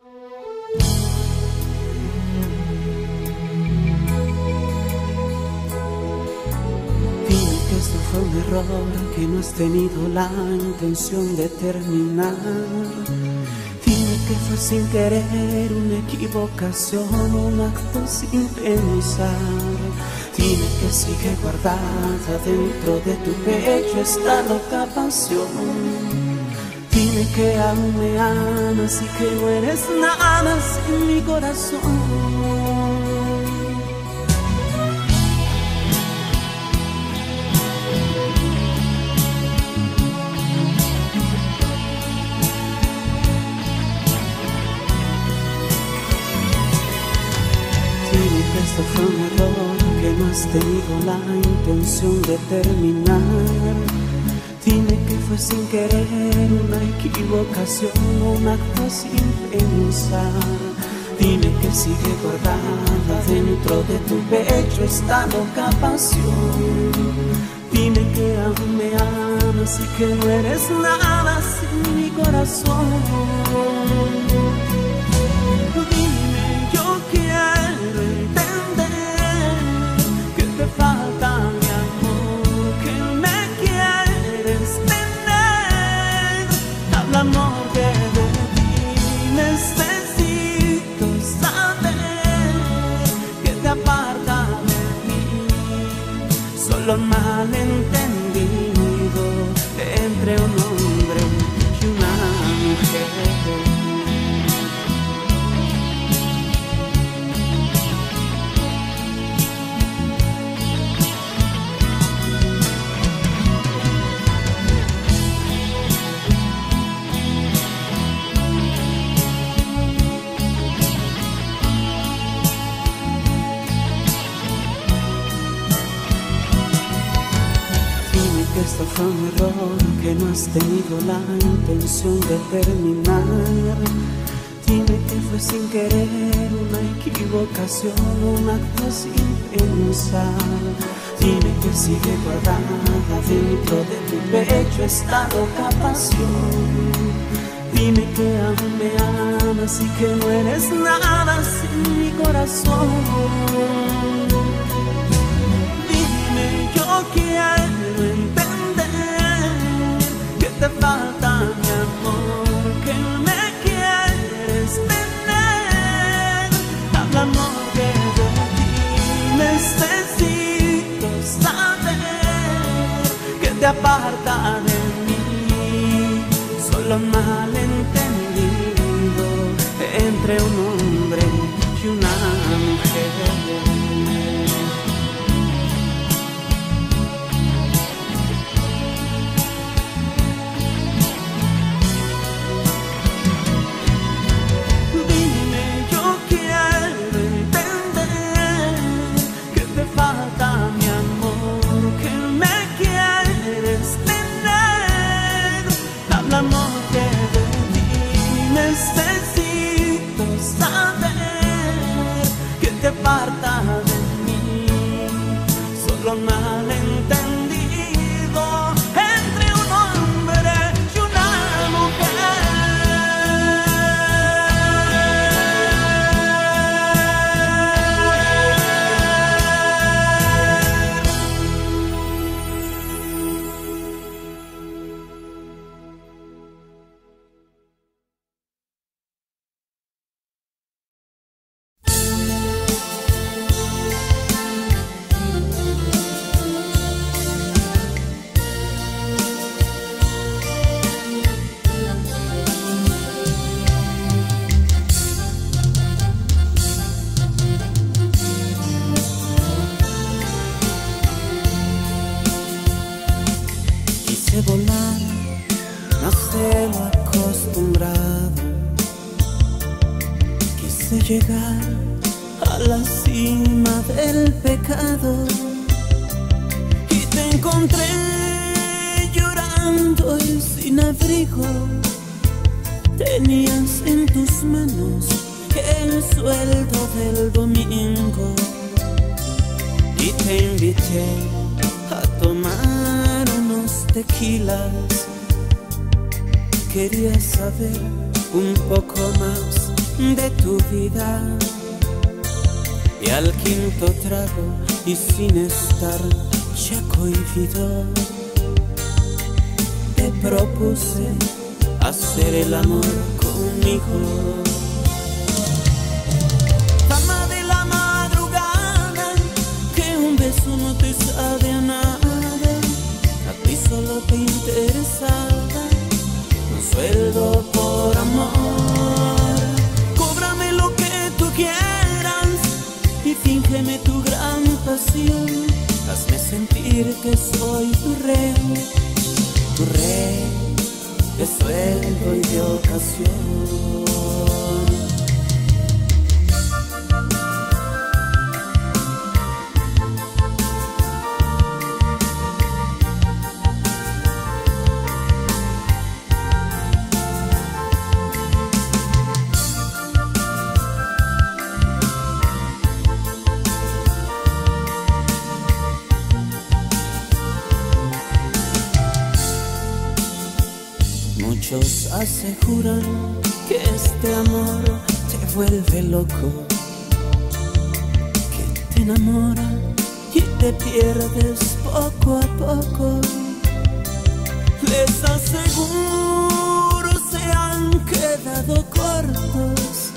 Dime que esto fue un error, que no has tenido la intención de terminar. Dime que fue sin querer, una equivocación, un acto sin pensar. Dime que sigue guardada dentro de tu pecho esta loca pasión. Dime que aún me amas y que no eres nada sin mi corazón. Dime que esto fue un error, que no has tenido la intención de terminar. Dime que fue sin querer, una equivocación, un acto sin pensar. Dime que sigue guardada dentro de tu pecho esta loca pasión. Dime que aún me amas y que no eres nada sin mi corazón. Solo un la intención de terminar. Dime que fue sin querer, una equivocación, un acto sin pensar. Dime que sigue guardada dentro de tu pecho esta loca pasión. Dime que aún me amas y que no eres nada sin mi corazón. Dime, yo entender aparta de mí. Solo un amor que de ti necesito saber que te aparta de mí. Un poco más de tu vida. Y al quinto trago y sin estar ya cohibido, te propuse hacer el amor conmigo. Soy tu rey, tu rey de sueldo y de ocasión. Aseguran que este amor te vuelve loco, que te enamora y te pierdes poco a poco. Les aseguro se han quedado cortos,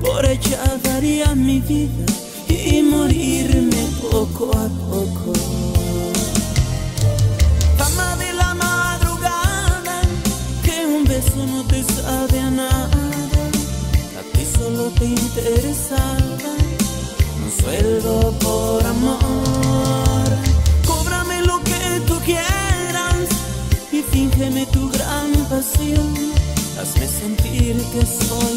por ella daría mi vida y morirme poco a poco. Te interesaba un sueldo por amor. Cóbrame lo que tú quieras y fíngeme tu gran pasión. Hazme sentir que soy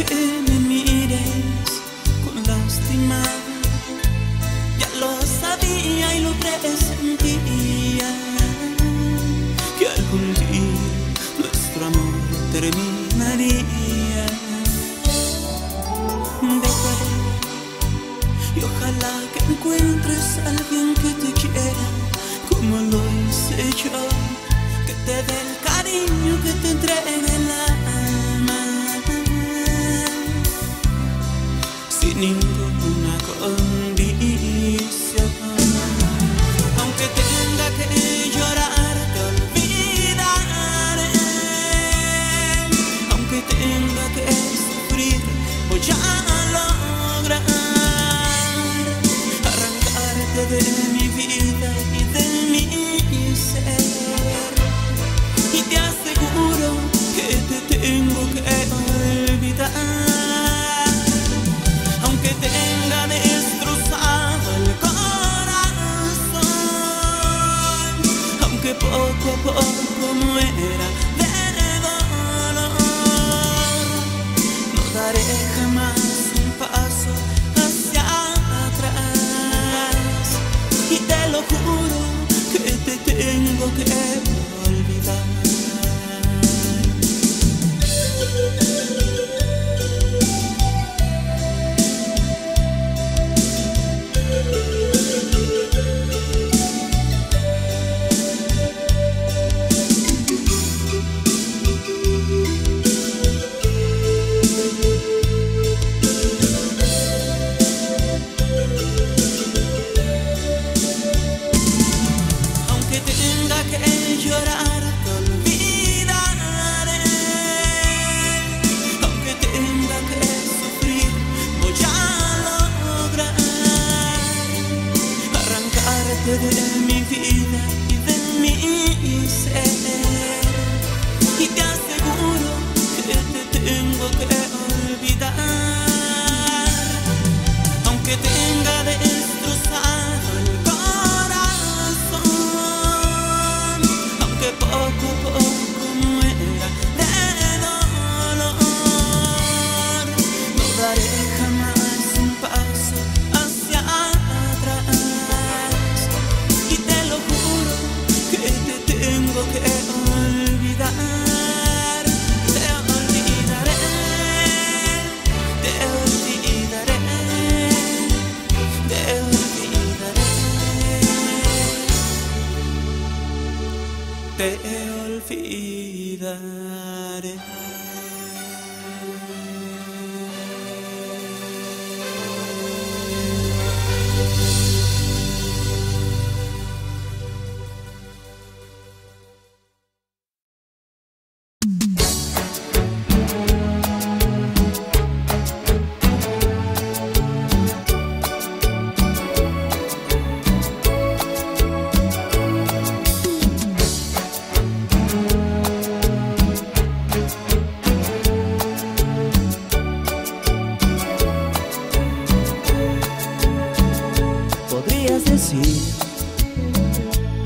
in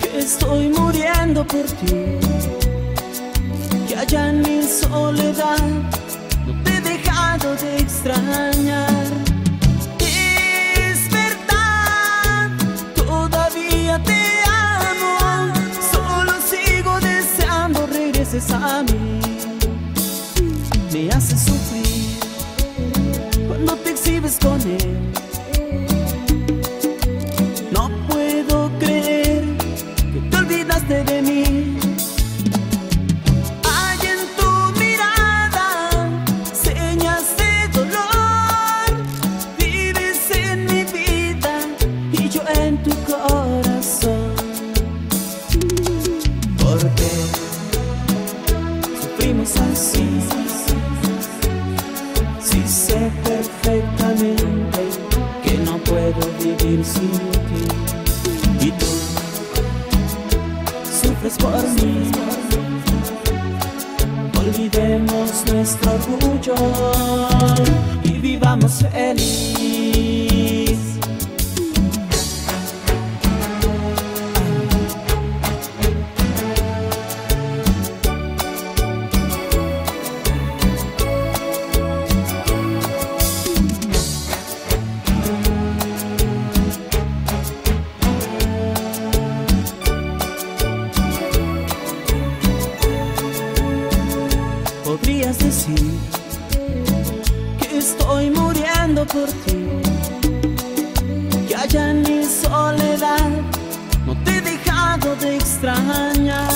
que estoy muriendo por ti, que allá en mi soledad no te he dejado de extrañar. Es verdad, todavía te amo, solo sigo deseando regreses a mí. que haya en mi soledad, no te he dejado de extrañar.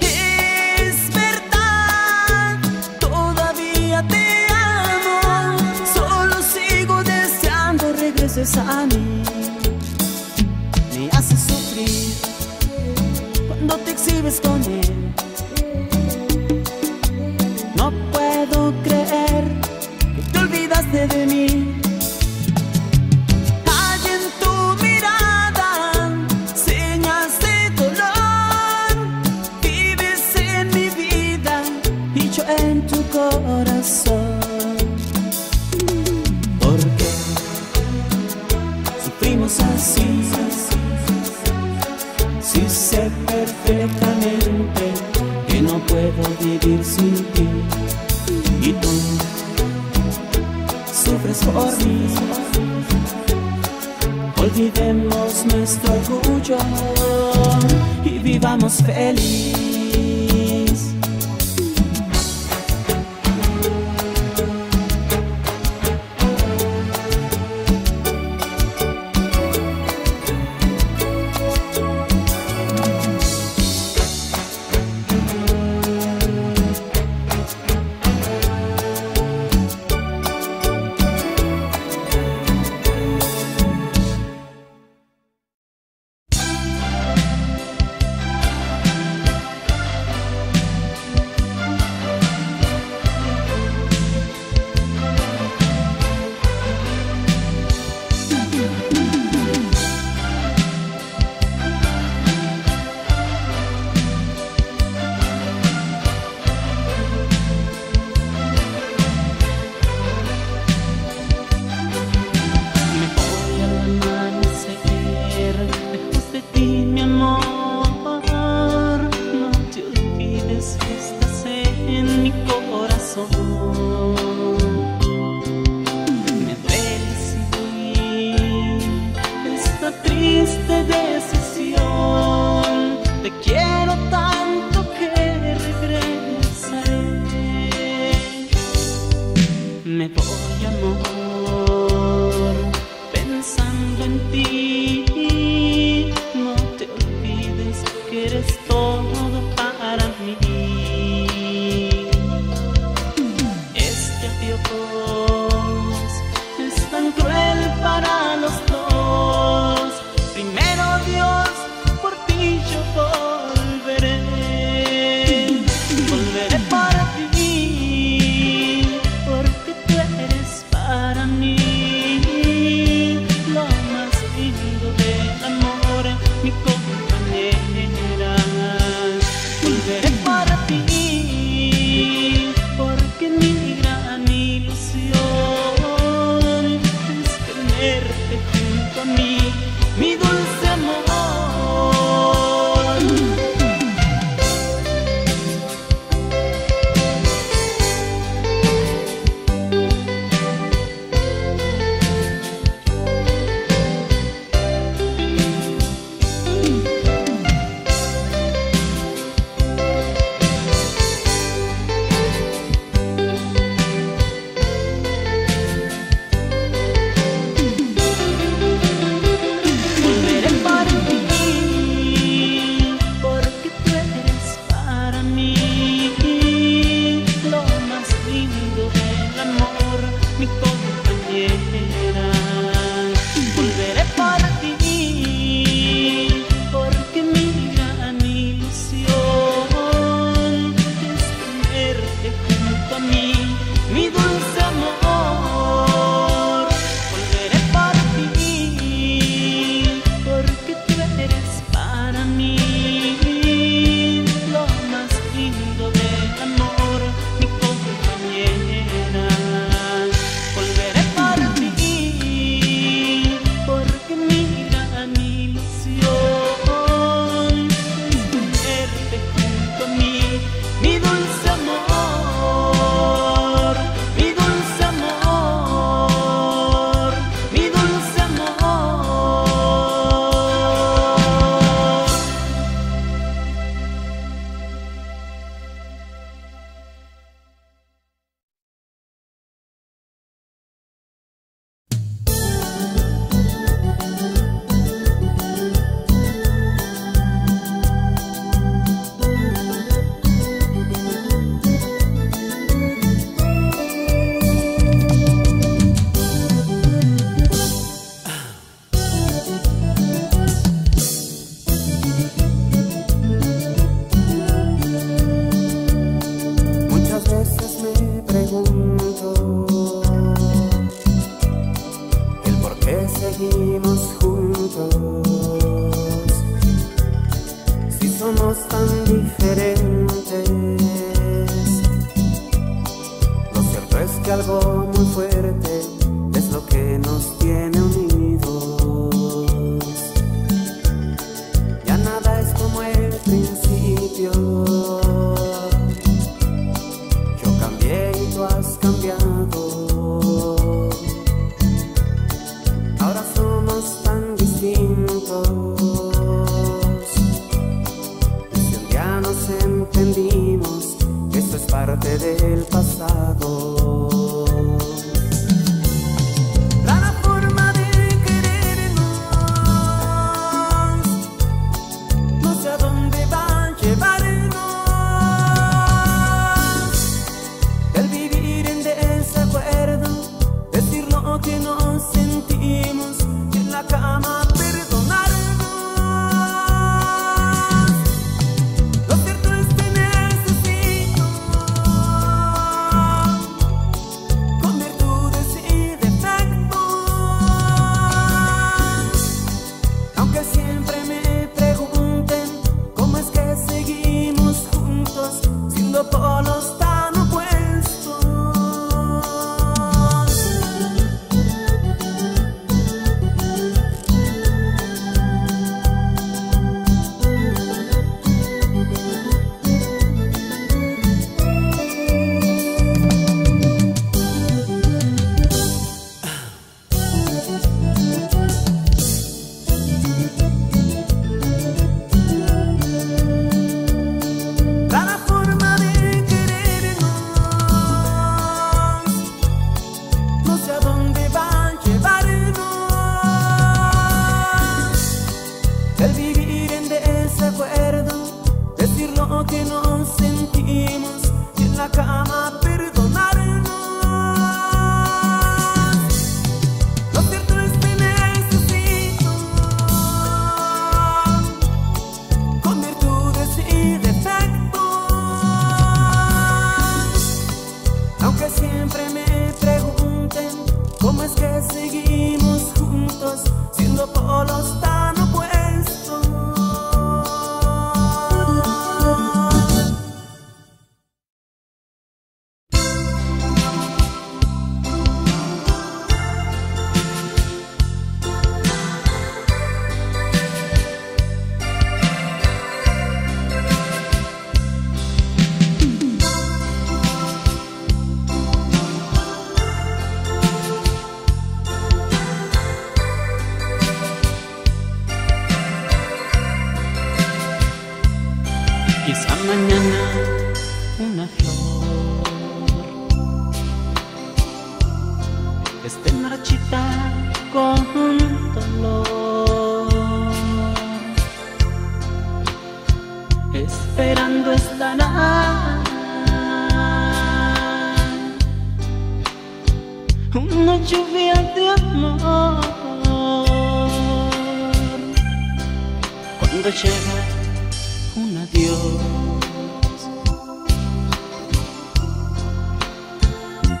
Es verdad, todavía te amo, solo sigo deseando regreses a mí. Me haces sufrir cuando te exhibes con él. No puedo creer que te olvidaste de mí. feliz. Una lluvia de amor. Cuando llega un adiós,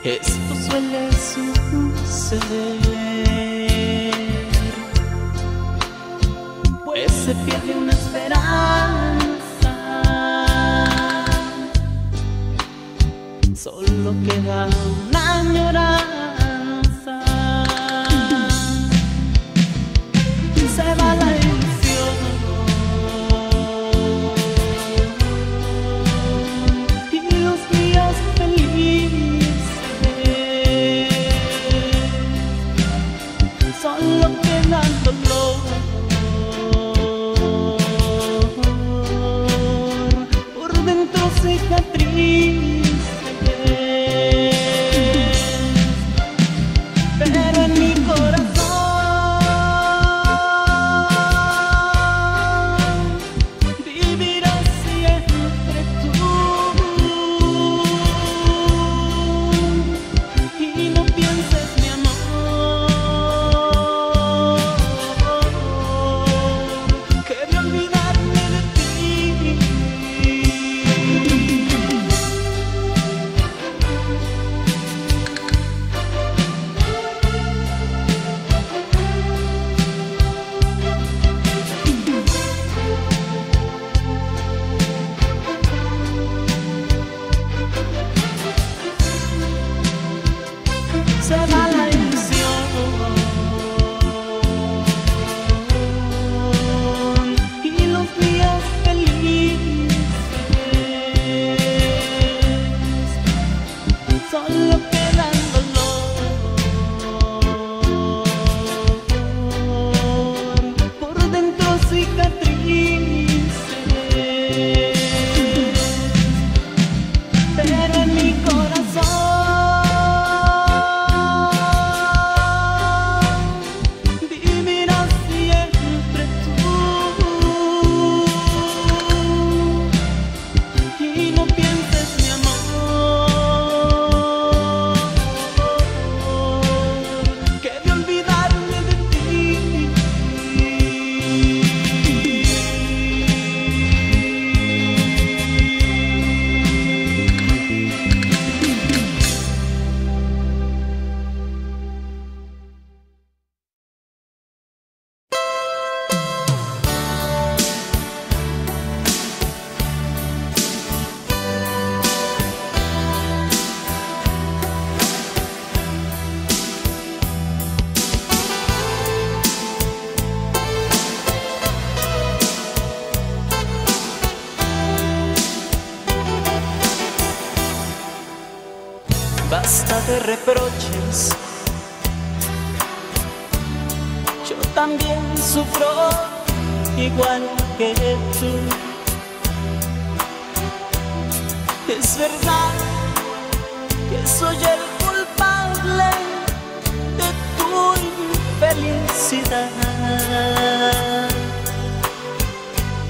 esto suele suceder, pues se pierde una esperanza, solo queda una añoranza. Se va la se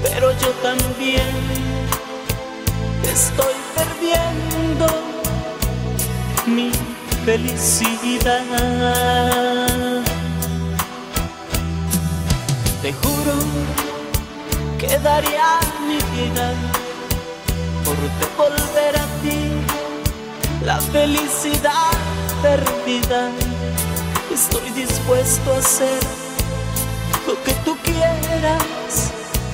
Pero yo también estoy perdiendo mi felicidad. Te juro que daría mi vida por devolver a ti la felicidad perdida. Estoy dispuesto a hacer lo que tú quieras,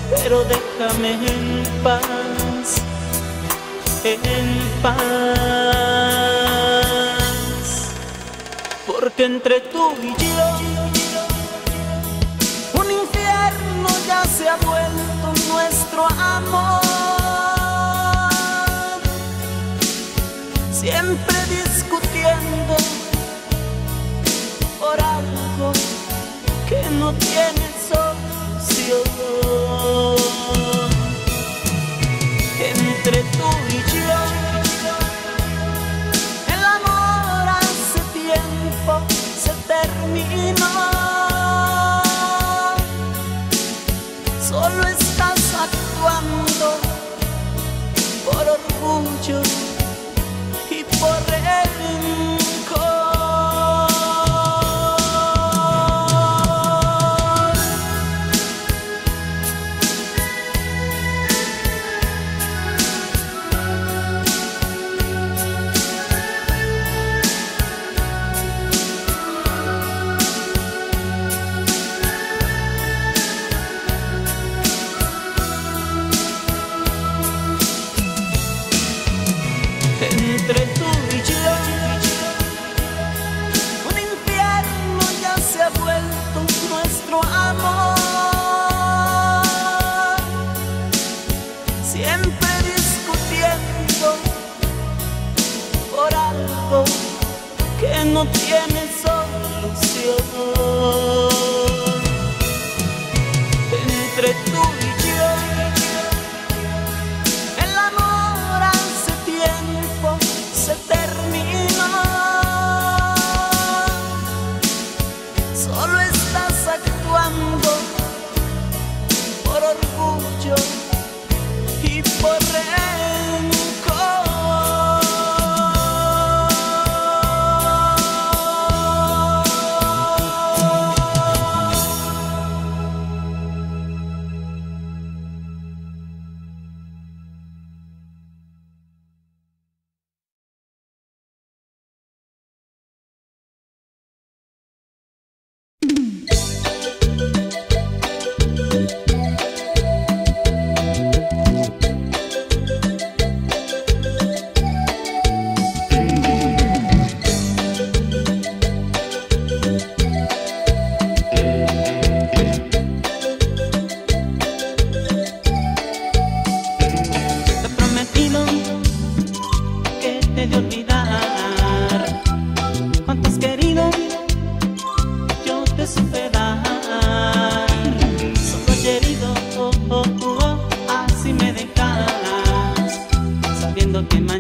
pero déjame en paz en paz. Porque entre tú y yo, un infierno ya se ha vuelto nuestro amor. Siempre discutiendo no tiene solución entre tú y yo. El amor hace tiempo se terminó. Solo estás actuando por orgullo y por rencor. Llenado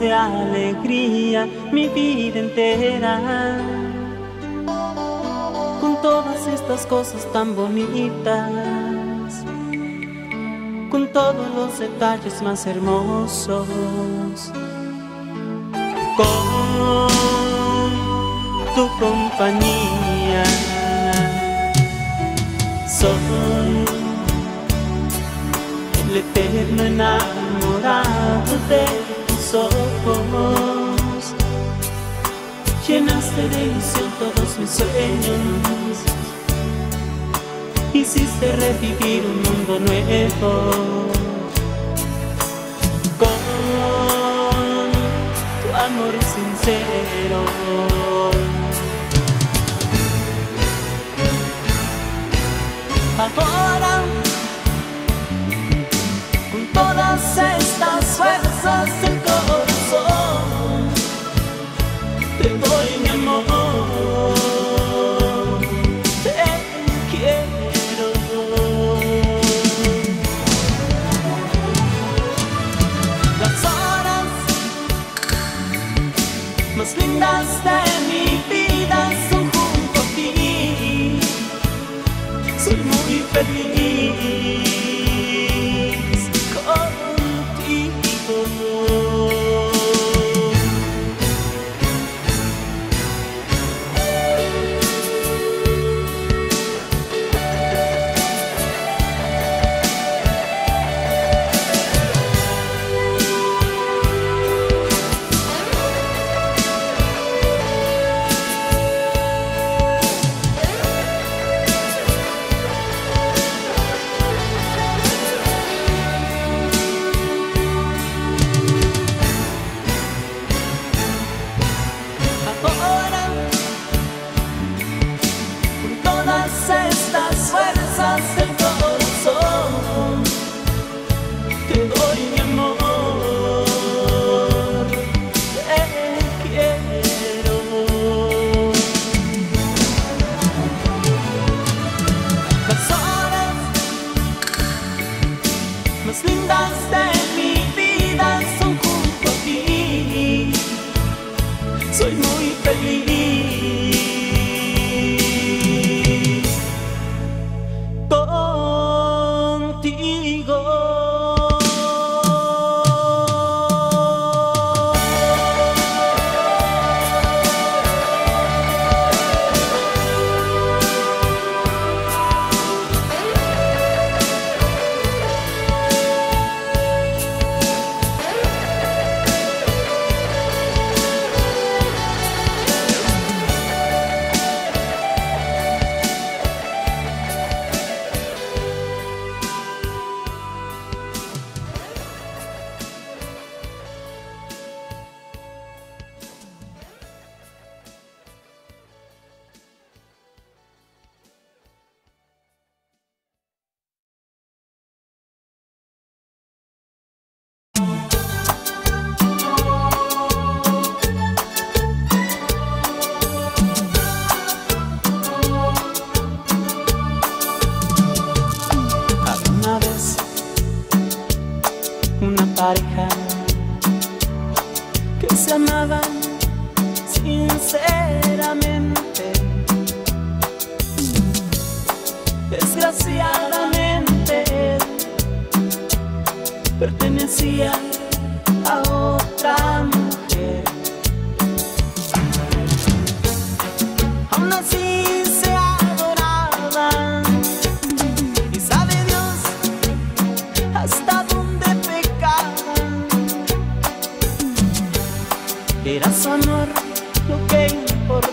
de alegría mi vida entera. Con todas estas cosas tan bonitas, con todos los detalles más hermosos, con tu compañía. Soy el eterno enamorado de mis ojos, llenaste de ilusión todos mis sueños, hiciste revivir un mundo nuevo. Con tu amor sincero. rồi môi tay đi.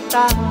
está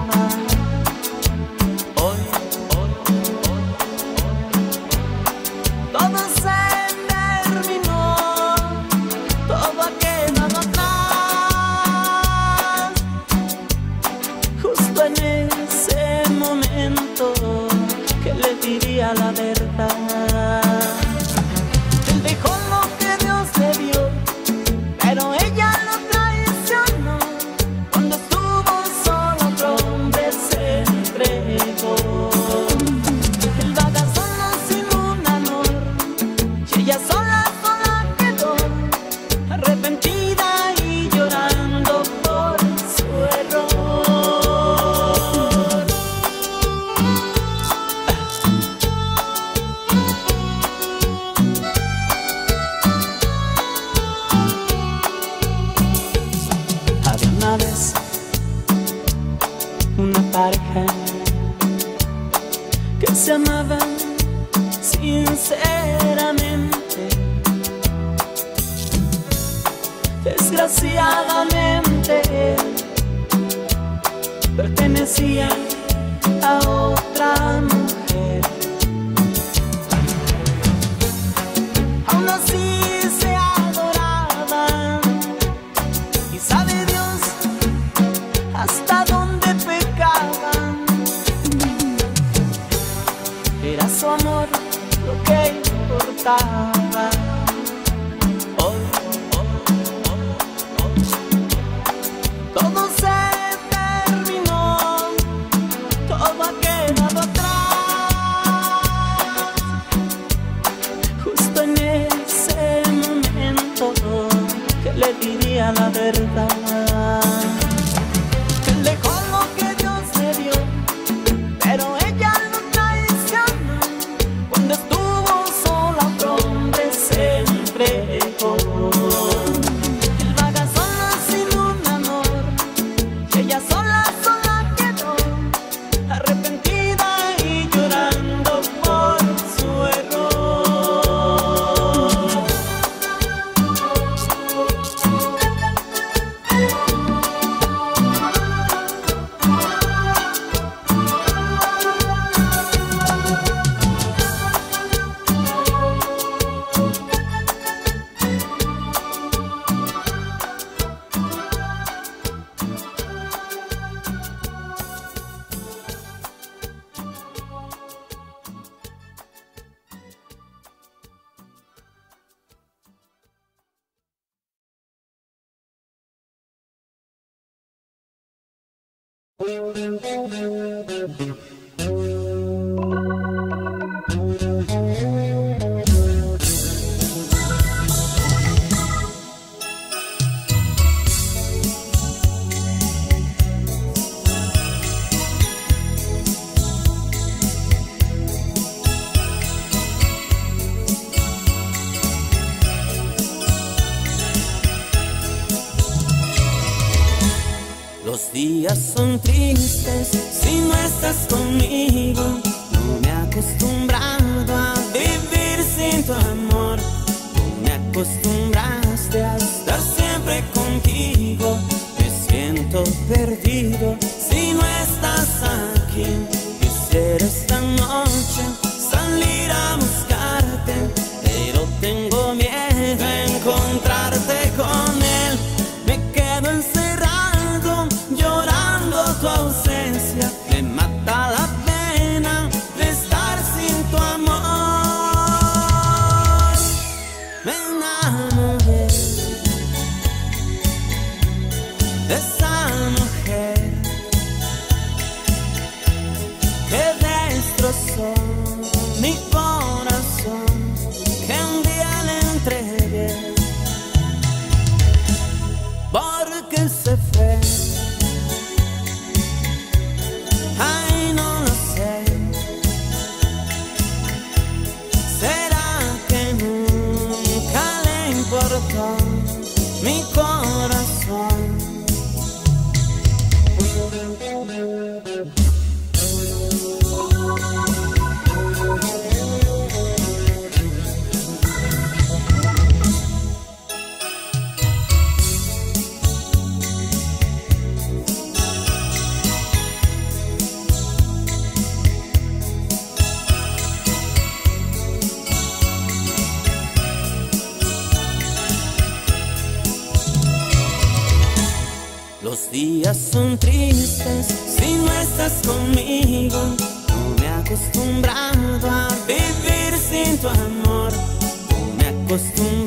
Tú